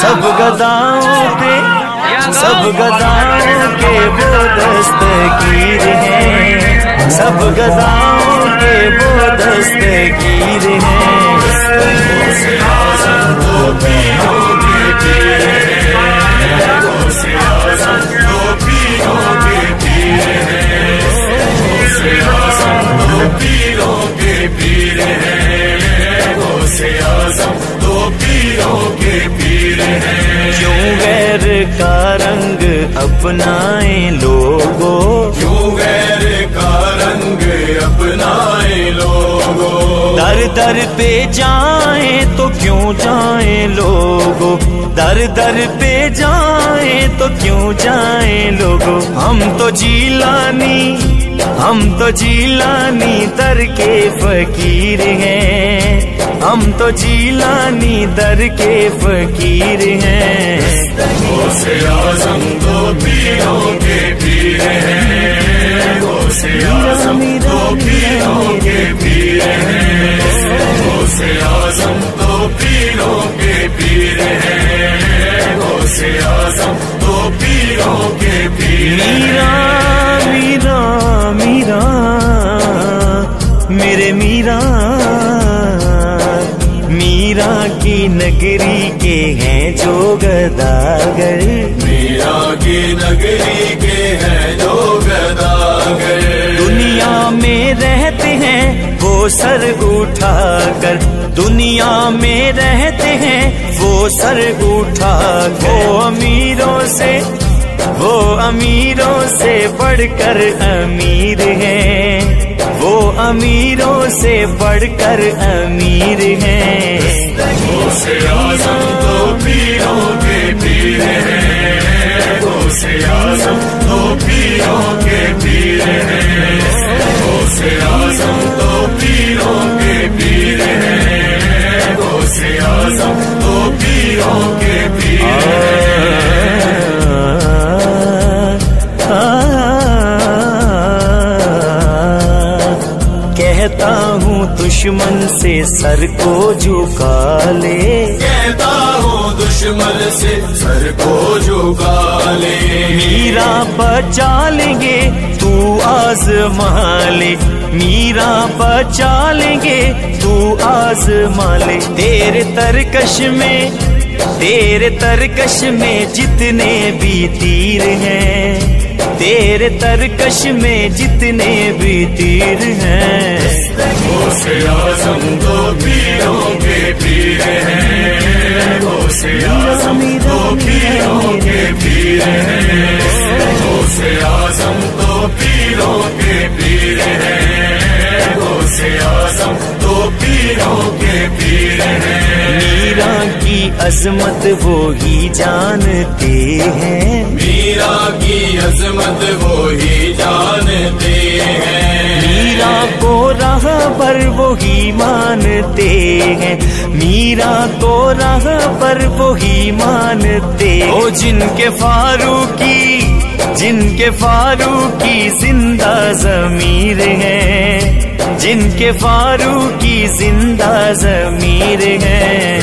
सब गदाओं पे सब गदाओं के वो दस्तगीर हैं। सब गदाओं के वो दस्तगीर क्यों गैर का रंग अपनाए लोगो। क्यों गैर का रंग अपनाए लोगो। दर दर पे जाए तो क्यों जाए लोगो? दर दर पे जाए तो क्यों जाए लोगो? हम तो जीलानी हम तो जीलानी दर के फकीर हैं। हम तो जीलानी दर के फकीर हैं। हैं से आज़म तो से आज़म तो से आज़म तो की नगरी के हैं जो गदागर। मीरा की नगरी के हैं जो गदागर। दुनिया में रहते हैं वो सर उठाकर। दुनिया में रहते हैं वो सर उठा वो अमीरों से वो अमीरों से बढ़कर अमीर हैं। अमीरों से बढ़कर अमीर हैं। से आज़म तो पीरों के पीर हैं। से आज़म तो पीरों के पीर हैं। कहता हूँ दुश्मन से सर को झुका ले। कहता हूँ दुश्मन से सर को झुका ले। मीरा बचा लेंगे तू आजमा ले। मीरा बचा लेंगे तू आजमा ले। तेरे तरकश में तेरे तरकश में जितने भी तीर हैं तेरे तरकश में जितने भी तीर हैं। तो पीरों के पीर हैं अजमत वो ही जानते हैं। मीरा की अजमत वो ही जानते हैं। मीरा को राह पर वो ही मानते हैं। मीरा को राह पर वो ही मानते ओ जिनके फारूकी जिनके फारूकी ज़िंदा जमीर है। जिनके फारूकी ज़िंदा जमीर है।